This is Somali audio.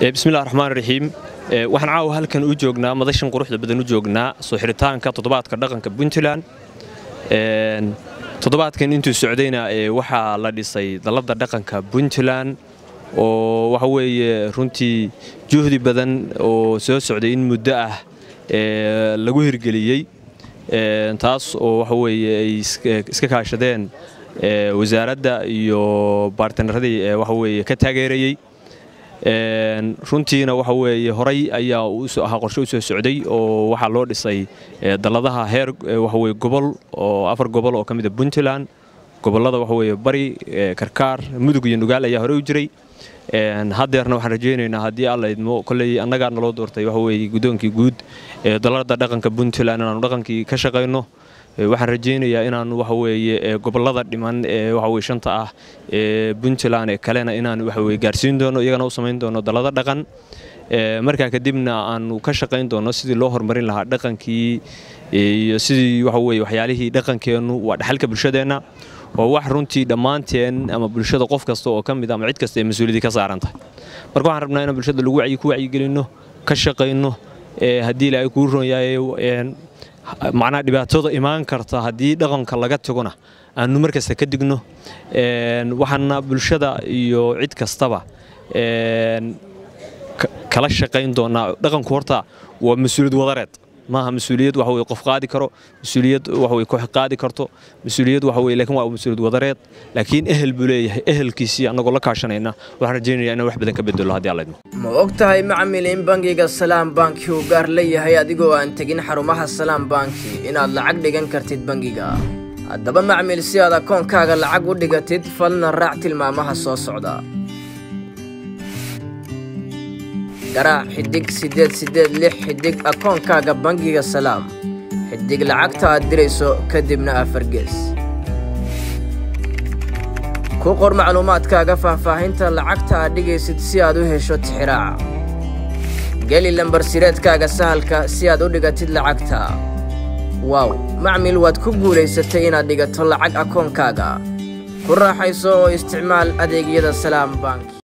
bismillahi raxmaan raxiim waxaan caawa halkan u joognaa madashan quruxda badan u joognaa soo xiritaanka toddobaadka dhaqanka puntland. Toddobaadkan intuu socdayna waxaa la dhisay dalladda dhaqanka puntland oo waxa weeye runtii juhdi badan oo soo socday in muddo ah lagu hirgeliyey. Taas oo waxa weeye ay iska kaashadeen wasaaradda iyo baartanaradii waxa weeye ka taageerayey runtiina waxa weeye horay ayaa ahaa qorshe u soo socday oo waxaa loo dhisay dalladaha heer waxaweye gobol oo afar gobol oo ka mida puntland. Gobollada waxaweye bari karkaar mudug iyo nugaal ayaa horey u jiray. Haddeerna waxaan rajaynaynaa haddii alla idmo kolley annagaa naloo doortay waxaweye guddoonkii guud ee dalladda dhaqanka puntland inaanu dhaqankii ka shaqayno waxaan rajaynayaa inaan waxaweeye gobollada dhiman ee waxaweye shanta ah ee puntland ee kalena inaan waxaweye gaarsiin doono iyagana u samayn doono dallado dhaqan. Markaa kadibna aanu ka shaqayn doono sidii loo horumarin lahaa dhaqankii iyo sidii waxaweye waxyaalihii dhaqankeennu waa dhaxalka bulshadeenna oo wax runtii dhammaanteen ama bulshada qof kasta oo ka mid ama cid kasta ee mas'uuliyadii ka saaran tahay. Marka waxaan rabnaa inaan bulshada lagu ku wacyigelinno ka shaqayno haddii ilaahay kuu ron macnaha dhibaatada imaan karta haddii dhaqanka laga tagona. Aanu markasta ka digno waxaana bulshada iyo cid kastaba kala shaqayn doonaa dhaqanku horta waa mas'uuliyad wadareed maaha mas'uuliyad waxa qof qaadi karo mas'uuliyad waxa koox qaadi karto mas'uuliyad waxa weye laakiin waa mas'uuliyad wadareed. Laakiin ehel buu leeyahay ehelkiisii annagoo la kaashanayna waxaan rajaynayaa inaan wax badan ka bedelo haddii alla idmo. Ma og tahay macmil in bangiga salaam banki uu gaar leeyahay adigoo aan tegin xarumaha salaam banki inaad lacag dhigan kartid bangiga? Haddaba macmil si aad akoonkaaga lacag u dhigatid falna raac tilmaamaha soo socda garaac xidig siddeed siddeed lix xidig akoonkaaga bangiga salaam. Xidig lacagta aad dirayso kadibna afargees ku qor macluumaadkaaga faahfaahinta lacagta aad dhigaysid si aad u hesho tixiraaca geli lambar sireedkaaga sahalka si aad u dhigatid lacagta. Waaw macmil waad ku guulaysatay inaad dhigato lacag akoonkaaga. Ku raaxayso oo isticmaal adeegyada salaam bank